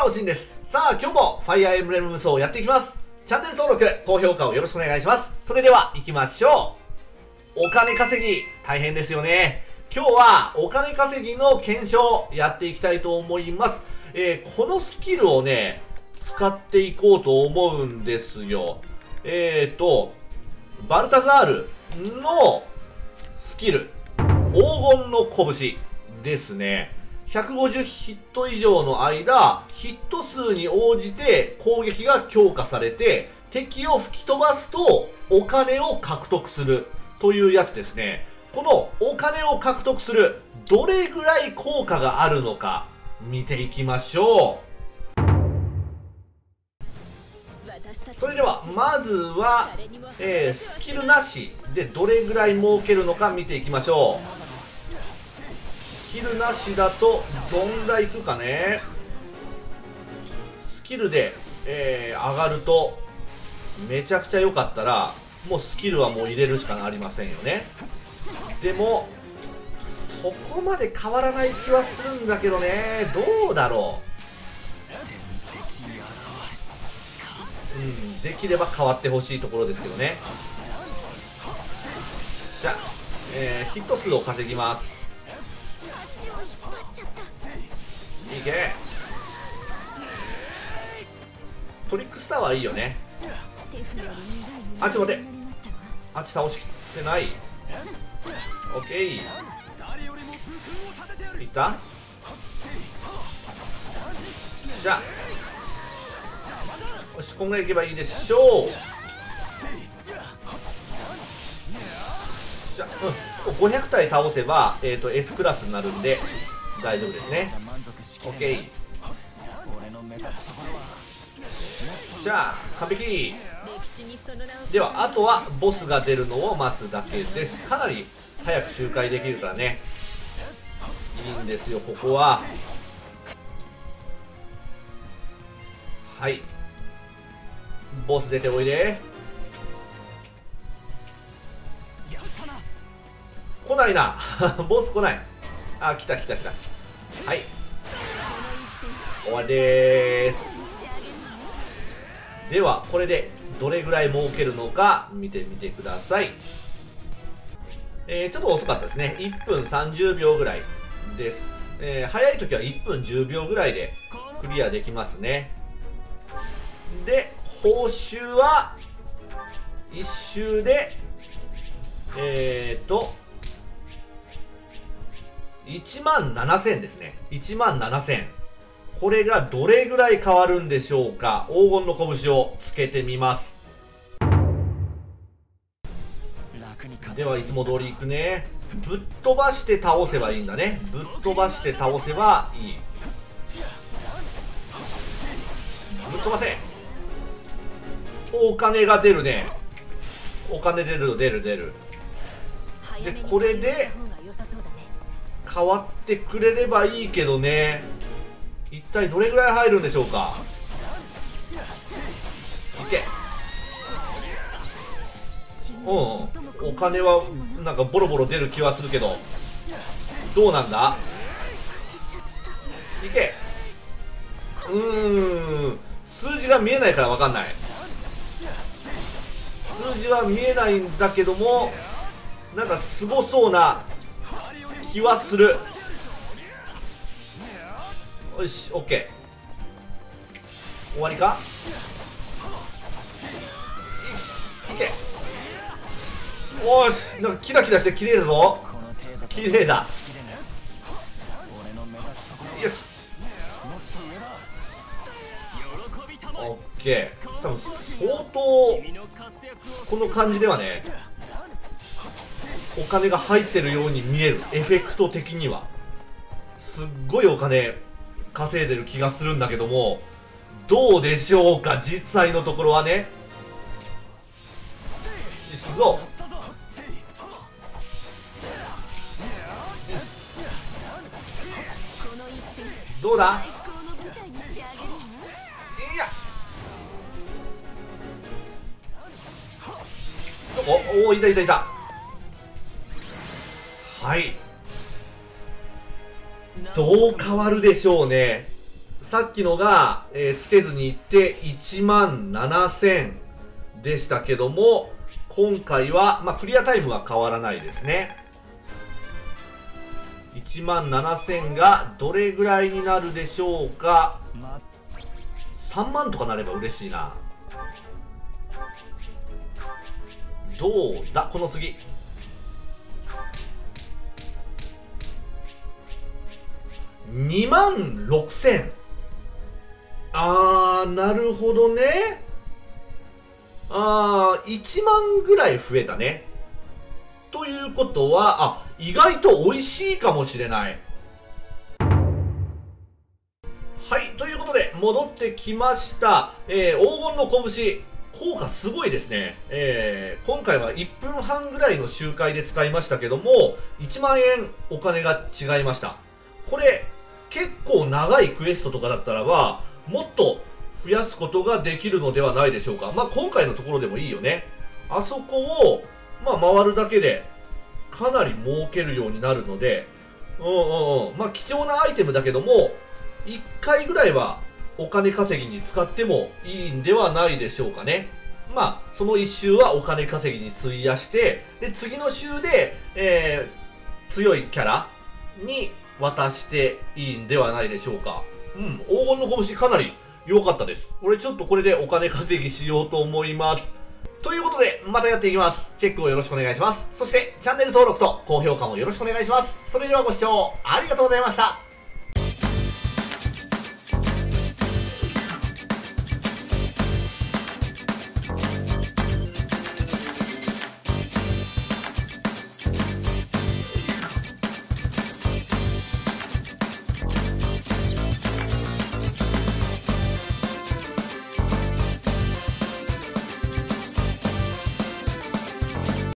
なおちんです。さあ、今日もファイアーエンブレム無双をやっていきます。チャンネル登録、高評価をよろしくお願いします。それでは行きましょう。お金稼ぎ、大変ですよね。今日はお金稼ぎの検証やっていきたいと思います。えー、このスキルをね、使っていこうと思うんですよ。えーと、バルタザールのスキル、黄金の拳ですね。150ヒット以上の間、ヒット数に応じて攻撃が強化されて、敵を吹き飛ばすとお金を獲得するというやつですね。このお金を獲得する、どれぐらい効果があるのか、見ていきましょう。それでは、まずは、えー、スキルなしでどれぐらい儲けるのか見ていきましょう。スキルなしだとどんぐらいいくかね。スキルで、えー、上がるとめちゃくちゃ良かったらもうスキルはもう入れるしかありませんよね。でもそこまで変わらない気はするんだけどね。どうだろう。うんできれば変わってほしいところですけどね。じゃあ、えー、ヒット数を稼ぎます。いけトリックスターはいいよね。あっと待って。あっち倒してない。オッケー。いった？じゃあ。よしこんぐらいいけばいいでしょう。じゃあ、うん、500体倒せば、えーと、と S クラスになるんで大丈夫ですね。OK じゃあ完璧ではあとはボスが出るのを待つだけです。かなり早く周回できるからね。いいんですよここは。はい。ボス出ておいで。来ないな。ボス来ない。あ来た来た来た。はい。終わりです。ではこれでどれぐらい儲けるのか見てみてください。えー、ちょっと遅かったですね。1分30秒ぐらいです、えー、早い時は1分10秒ぐらいでクリアできますね。で報酬は1周でえー、っと1万7000ですね。1万7000。これがどれぐらい変わるんでしょうか？黄金の拳をつけてみます。ではいつも通りいくね。ぶっ飛ばして倒せばいいんだね。ぶっ飛ばして倒せばいい。ぶっ飛ばせお金が出るね。お金出る出る出る。で、これで、変わってくれればいいけどね。一体どれぐらい入るんでしょうか？いけうん。お金はなんかボロボロ出る気はするけど。どうなんだ？いけ。うーん。数字が見えないから分かんない。数字は見えないんだけどもなんかすごそうな気はする。よしオッケー終わりか？いけおしなんかキラキラして綺麗だぞ。綺麗だよし。オッケー多分相当この感じではねお金が入ってるように見えるエフェクト的には。すっごいお金稼いでる気がするんだけどもどうでしょうか？実際のところはね。よし行くぞ。どうだ？いや。おおいたいたいた。はいどう変わるでしょうねさっきのが、えーつけずにいって1万7000でしたけども、今回は、まあ、クリアタイムは変わらないですね。1万7000がどれぐらいになるでしょうか。3万とかなれば嬉しいな。どうだ？この次。2万6000。あー、なるほどね。あー、1万ぐらい増えたね。ということは、あ、意外と美味しいかもしれない。はい、ということで、戻ってきました。えー、黄金の拳。効果すごいですね。えー、今回は1分半ぐらいの周回で使いましたけども、1万円お金が違いました。これ、結構長いクエストとかだったらば、もっと増やすことができるのではないでしょうか。まあ、今回のところでもいいよね。あそこを、まあ、回るだけで、かなり儲けるようになるので、うんうんうん。まあ、貴重なアイテムだけども、1回ぐらいはお金稼ぎに使ってもいいんではないでしょうかね。まあ、その1周はお金稼ぎに費やして、で、次の週で、えー、強いキャラに渡していいんではないでしょうか。うん、黄金の拳かなり良かったです。俺ちょっとこれでお金稼ぎしようと思います。ということで、またやっていきます。チェックをよろしくお願いします。そして、チャンネル登録と高評価もよろしくお願いします。それではご視聴ありがとうございました。